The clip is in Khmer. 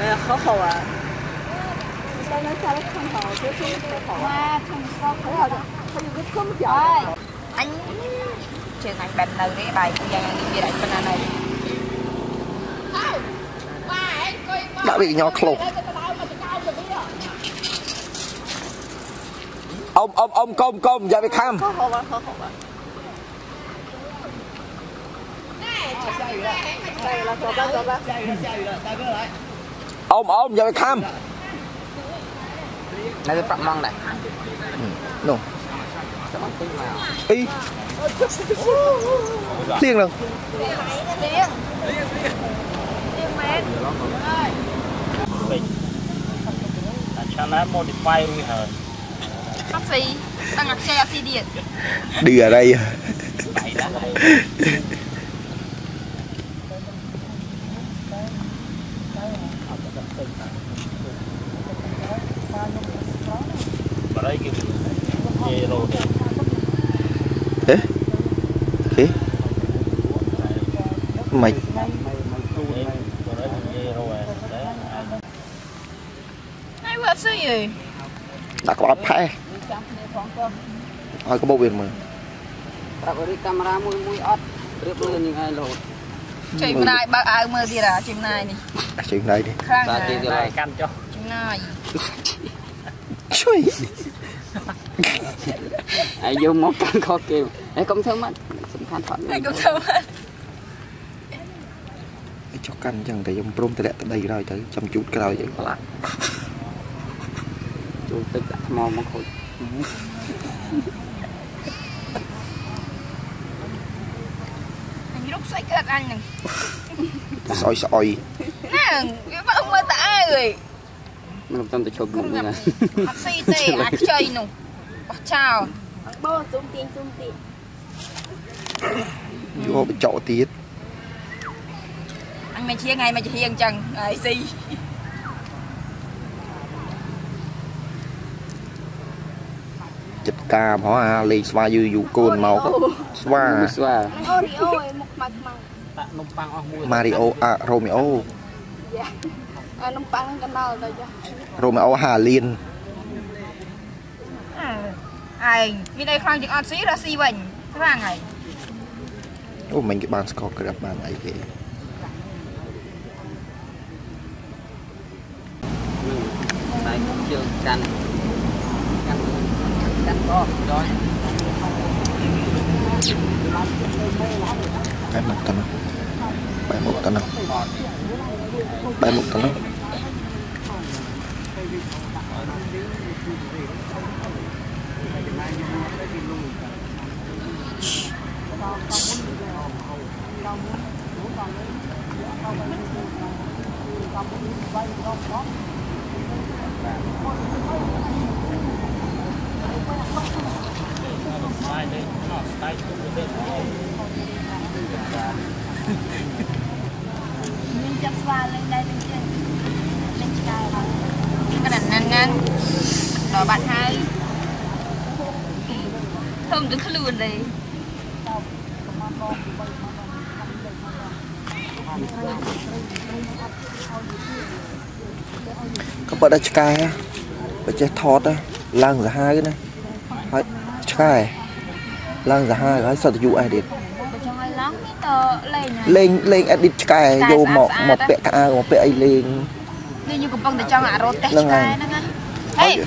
哎呀，好好玩！咱能下来看看，我觉得真的好玩。哇，挺高，很好的，还有个车表。anh anh bèn đầu đấy bài của dân anh đi lại bên này đã bị nhóc khổ ông ông ông công công ra bị khăm ôm ôm giờ kham này là bắp măng này. Ừ, Nổ y. Liền rồi. Mình cho nó modify rồi hả taxi đang ngạc xe xe điện. Đi ở đây. À ក់ហើយបារីគេគេរោទេហេហេមិនបារីគេរោហើយ Ai vợ sư gì ដាក់ក្បាលផែឲ្យកបោវាមើលប្រាប់រីកាមេរ៉ាមួយមួយអត់រៀបលឿនយ៉ាងឯងរហូត Chị hôm nay bác áo mơ gì à Chị hôm nay này ដាក់ជើងដៃនេះ Khang បាទទី à ទៀតដៃហើយកាន់ចុះ Chị hôm nay ជួយ ហើយយកមកកាន់ខុសគេហើយកុំធ្វើមកសំខាន់ថត Anh cũng thơm hết ឯចុះកាន់អញ្ចឹងតែខ្ញុំព្រមតម្លាក់ទៅដីក្រោយទៅចាំជូតក្រោយទៅខ្លាចចូលទឹកដាក់ថ្មមកខូច Anh lúc xoay cái anh này ស្អុយស្អុយ Nè Cái bác mơ ta ai rồi មិនតាមទៅជប់មុខនេះណា Bác sĩ tê Ác chơi nụ Bác chào យកបញ្ចក់ទៀត Anh mày chia ngày mày chỉ hiền chẳng Ai xì ចិត្តការហ្មងអាលេងស្វាយូរយូរកូនមកស្វាមួយស្វាដាក់នំប៉័ងអស់មួយម៉ារីអូអារ៉ូមីអូ À, nông băng cái nào rồi chứ? រ៉ូមីអូហាលៀន Ai Vì đây khoang chừng ọt xí ra xì bệnh Thế là ngày អូមិញគេបានស្កក្រាបបានអីគេដៃជើងកាន់កាន់កាន់កចយបែរមុខទៅនោះបែរមុខទៅនោះ បែរមុខទៅនោះ ស្វាយនេះអត់ស្ដាយទុកទៅទេ Mình chắp xoa lên đây lên trên Lên trên đây Cái này năn năn Rồi bạn hai Thơm đứng khá luôn đi ក៏បើដល់ឆ្កែបើចេះថតឡើងសាហាវណាហើយឆ្កែឡើងសាហាវហើយសត្វយុអេឌីត Ở trong ai lắm cái tờ lên này លេងលេងអេឌីតឆ្កែយកមកមកពាក់កៅអៅមកពាក់អីលេង Đi như cục bông để cho ngã rốt tét Lần cái này. nó nghe ហើយ Ê